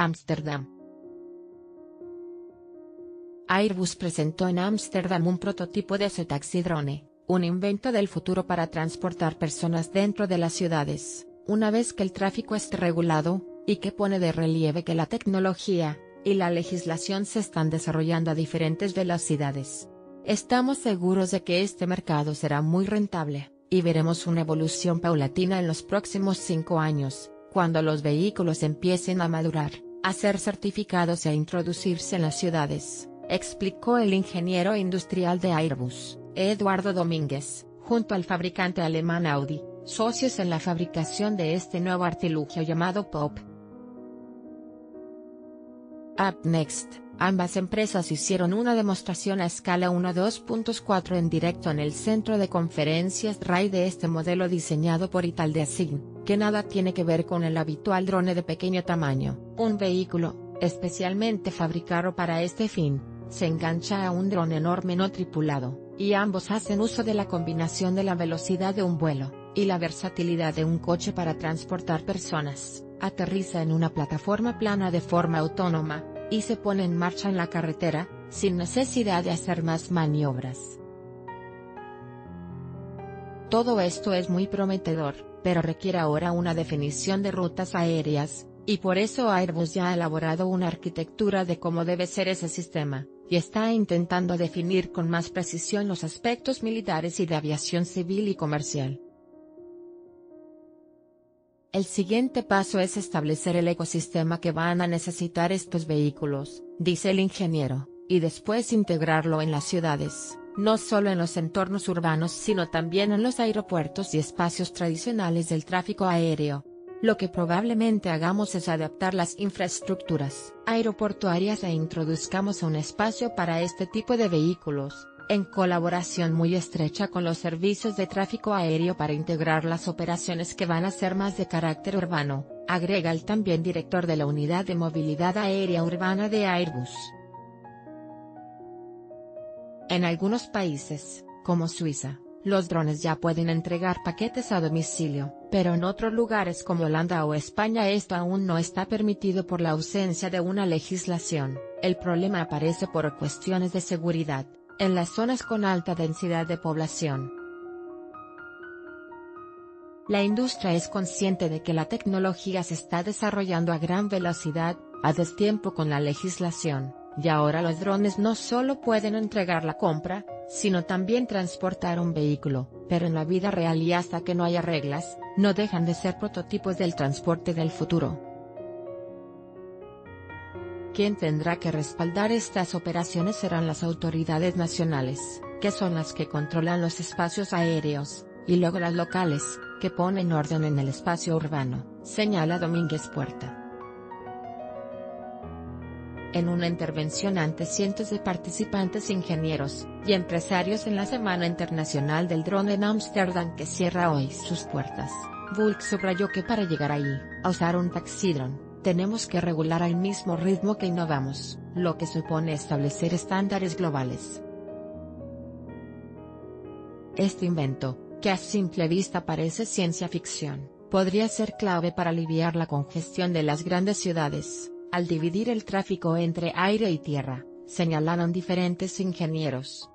Ámsterdam. Airbus presentó en Ámsterdam un prototipo de su taxi drone, un invento del futuro para transportar personas dentro de las ciudades, una vez que el tráfico esté regulado, y que pone de relieve que la tecnología, y la legislación se están desarrollando a diferentes velocidades. Estamos seguros de que este mercado será muy rentable, y veremos una evolución paulatina en los próximos cinco años, cuando los vehículos empiecen a madurar, a ser certificados e a introducirse en las ciudades, explicó el ingeniero industrial de Airbus, Eduardo Domínguez, junto al fabricante alemán Audi, socios en la fabricación de este nuevo artilugio llamado POP. UpNext, ambas empresas hicieron una demostración a escala 1.2.4 en directo en el centro de conferencias RAI de este modelo diseñado por Italdesign, que nada tiene que ver con el habitual drone de pequeño tamaño. Un vehículo, especialmente fabricado para este fin, se engancha a un dron enorme no tripulado, y ambos hacen uso de la combinación de la velocidad de un vuelo, y la versatilidad de un coche para transportar personas aterriza en una plataforma plana de forma autónoma, y se pone en marcha en la carretera, sin necesidad de hacer más maniobras. Todo esto es muy prometedor, pero requiere ahora una definición de rutas aéreas, y por eso Airbus ya ha elaborado una arquitectura de cómo debe ser ese sistema, y está intentando definir con más precisión los aspectos militares y de aviación civil y comercial. El siguiente paso es establecer el ecosistema que van a necesitar estos vehículos, dice el ingeniero, y después integrarlo en las ciudades, no solo en los entornos urbanos sino también en los aeropuertos y espacios tradicionales del tráfico aéreo. Lo que probablemente hagamos es adaptar las infraestructuras aeroportuarias e introduzcamos un espacio para este tipo de vehículos, en colaboración muy estrecha con los servicios de tráfico aéreo para integrar las operaciones que van a ser más de carácter urbano, agrega el también director de la Unidad de Movilidad Aérea Urbana de Airbus. En algunos países, como Suiza, los drones ya pueden entregar paquetes a domicilio, pero en otros lugares como Holanda o España esto aún no está permitido por la ausencia de una legislación. El problema aparece por cuestiones de seguridad, en las zonas con alta densidad de población. La industria es consciente de que la tecnología se está desarrollando a gran velocidad, a destiempo con la legislación, y ahora los drones no solo pueden entregar la compra, sino también transportar un vehículo, pero en la vida real y hasta que no haya reglas, no dejan de ser prototipos del transporte del futuro. Quien tendrá que respaldar estas operaciones serán las autoridades nacionales, que son las que controlan los espacios aéreos, y luego las locales, que ponen orden en el espacio urbano, señala Domínguez Puerta. En una intervención ante cientos de participantes ingenieros y empresarios en la Semana Internacional del Drone en Ámsterdam que cierra hoy sus puertas, Bulk subrayó que para llegar ahí, a usar un taxidron, tenemos que regular al mismo ritmo que innovamos, lo que supone establecer estándares globales. Este invento, que a simple vista parece ciencia ficción, podría ser clave para aliviar la congestión de las grandes ciudades, al dividir el tráfico entre aire y tierra, señalaron diferentes ingenieros.